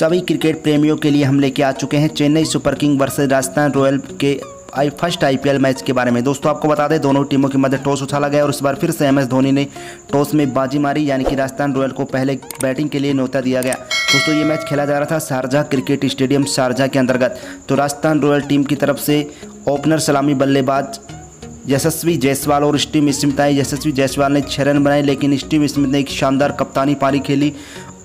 सभी क्रिकेट प्रेमियों के लिए हम लेके आ चुके हैं। Chennai super king versus Rajasthan royal के आई, फ़र्स्ट आईपीएल मैच के बारे में। दोस्तों, आपको बता दें, दोनों टीमों के मध्य टॉस उछाला गया और इस बार फिर से एम एस धोनी ने टॉस में बाजी मारी, यानी कि राजस्थान रॉयल को पहले बैटिंग के लिए न्योता दिया गया। दोस्तों, ये मैच खेला जा रहा था शारजा क्रिकेट स्टेडियम शारजा के अंतर्गत। तो राजस्थान रॉयल टीम की तरफ़ से ओपनर सलामी बल्लेबाज यशस्वी जायसवाल और स्टीव स्मिथ यशस्वी जायसवाल ने छः रन बनाए, लेकिन स्टीव स्मिथ ने एक शानदार कप्तानी पारी खेली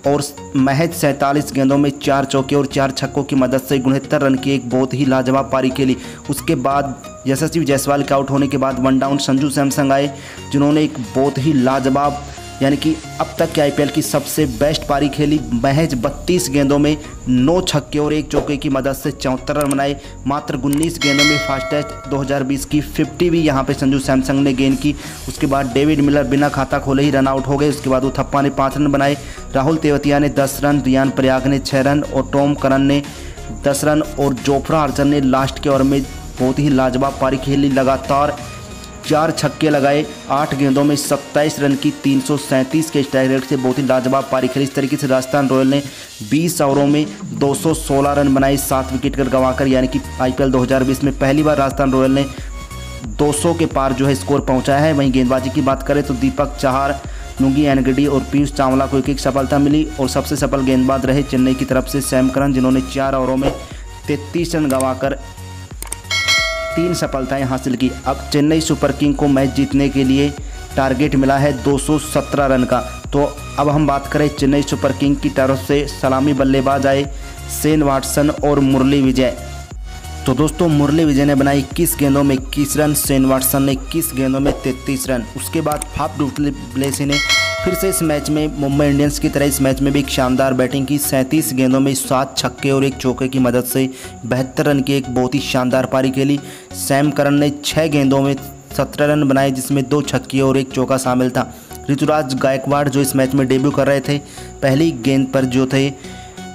और महज सैंतालीस गेंदों में चार चौके और चार छक्कों की मदद से उनहत्तर रन की एक बहुत ही लाजवाब पारी खेली। उसके बाद यशस्वी जायसवाल के आउट होने के बाद वन डाउन संजू सैमसंग आए, जिन्होंने एक बहुत ही लाजवाब यानी कि अब तक के आईपीएल की सबसे बेस्ट पारी खेली महज बत्तीस गेंदों में नौ छक्के और एक चौके की मदद से चौहत्तर रन बनाए। मात्र उन्नीस गेंदों में फास्टेस्ट 2020 की 50 भी यहाँ पे संजू सैमसंग ने गेंद की। उसके बाद डेविड मिलर बिना खाता खोले ही रन आउट हो गए। उसके बाद उथप्पा ने पाँच रन बनाए। राहुल तेवतिया ने दस रन, रियान प्रयाग ने छः रन और टॉम करन ने दस रन और जोफ्रा अर्चन ने लास्ट के ओवर में बहुत ही लाजवाब पारी खेली। लगातार चार छक्के लगाए, आठ गेंदों में सत्ताईस रन की तीन सौ सैंतीस के स्ट्राइक रेट से बहुत ही लाजवाब पारी खेली। इस तरीके से राजस्थान रॉयल ने 20 ओवरों में 216 रन बनाए, सात विकेट कर गंवाकर, यानी कि आईपीएल 2020 में पहली बार राजस्थान रॉयल ने 200 के पार जो है स्कोर पहुँचाया है। वहीं गेंदबाजी की बात करें तो दीपक चार नुंगी एनगडी और पीयूष चावला को एक एक सफलता मिली और सबसे सफल गेंदबाज रहे चेन्नई की तरफ़ से सैम करन जिन्होंने चार ओवरों में तैतीस रन गंवाकर तीन सफलताएँ हासिल की। अब चेन्नई सुपर किंग को मैच जीतने के लिए टारगेट मिला है 217 रन का। तो अब हम बात करें चेन्नई सुपर किंग की तरफ़ से सलामी बल्लेबाज आए सेन वाटसन और मुरली विजय। तो दोस्तों, मुरली विजय ने बनाई इक्कीस गेंदों में इक्कीस रन, सेन वाटसन ने इक्कीस गेंदों में तैतीस रन। उसके बाद फाफ डुप्लेसी ने फिर से इस मैच में मुंबई इंडियंस की तरह इस मैच में भी एक शानदार बैटिंग की। सैंतीस गेंदों में सात छक्के और एक चौके की मदद से बहत्तर रन की एक बहुत ही शानदार पारी खेली। सैम करन ने छः गेंदों में सत्रह रन बनाए, जिसमें दो छक्के और एक चौका शामिल था। ऋतुराज गायकवाड़ जो इस मैच में डेब्यू कर रहे थे, पहली गेंद पर जो थे,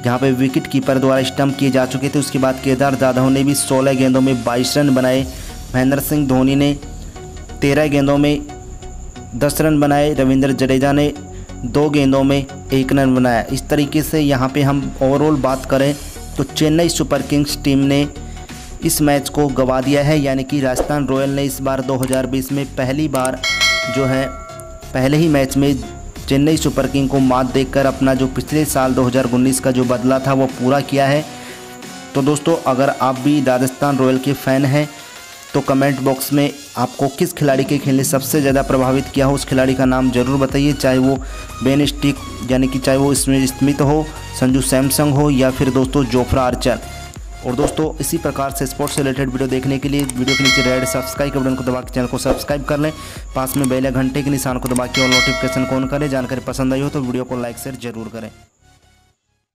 जहाँ पे विकेट कीपर द्वारा स्टम्प किए जा चुके थे। उसके बाद केदार जाधव ने भी 16 गेंदों में 22 रन बनाए। महेंद्र सिंह धोनी ने 13 गेंदों में दस रन बनाए। रविंद्र जडेजा ने दो गेंदों में एक रन बनाया। इस तरीके से यहाँ पे हम ओवरऑल बात करें तो चेन्नई सुपर किंग्स टीम ने इस मैच को गवा दिया है। यानी कि राजस्थान रॉयल ने इस बार 2020 में पहली बार जो है, पहले ही मैच में चेन्नई सुपर किंग को मात देकर अपना जो पिछले साल 2019 का जो बदला था वो पूरा किया है। तो दोस्तों, अगर आप भी राजस्थान रॉयल के फ़ैन हैं तो कमेंट बॉक्स में आपको किस खिलाड़ी के खेलने सबसे ज़्यादा प्रभावित किया हो, उस खिलाड़ी का नाम ज़रूर बताइए, चाहे वो बेन स्टिक, यानी कि चाहे वो इसमें स्मिथ हो, संजू सैमसंग हो, या फिर दोस्तों जोफ्रा आर्चर। और दोस्तों, इसी प्रकार से स्पोर्ट्स से रिलेटेड वीडियो देखने के लिए वीडियो के नीचे रेड सब्सक्राइब के बटन को दबा के चैनल को सब्सक्राइब कर लें। पास में बेल घंटे के निशान को दबा के और नोटिफिकेशन को ऑन करें। जानकारी पसंद आई हो तो वीडियो को लाइक शेयर ज़रूर करें।